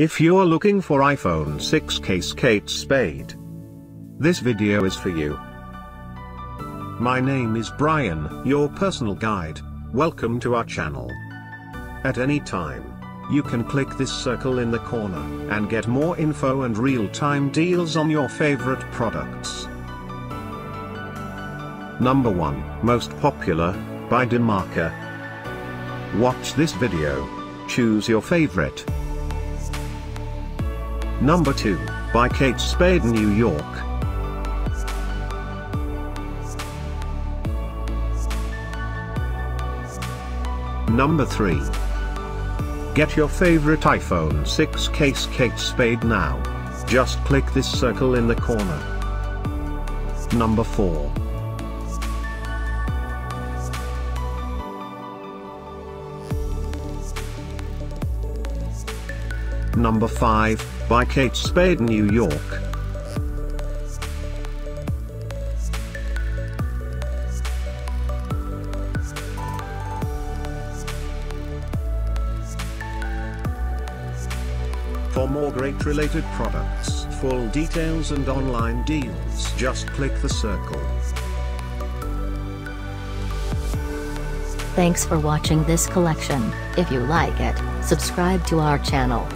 If you're looking for iPhone 6 case Kate Spade, this video is for you. My name is Brian, your personal guide. Welcome to our channel. At any time, you can click this circle in the corner and get more info and real-time deals on your favorite products. Number 1, Most Popular, by Dimaka. Watch this video. Choose your favorite. Number 2, by Kate Spade New York. Number 3. Get your favorite iPhone 6 case Kate Spade now. Just click this circle in the corner. Number 4. Number 5, by Kate Spade New York. For more great related products, full details and online deals just click the circle. Thanks for watching this collection. If you like it, subscribe to our channel.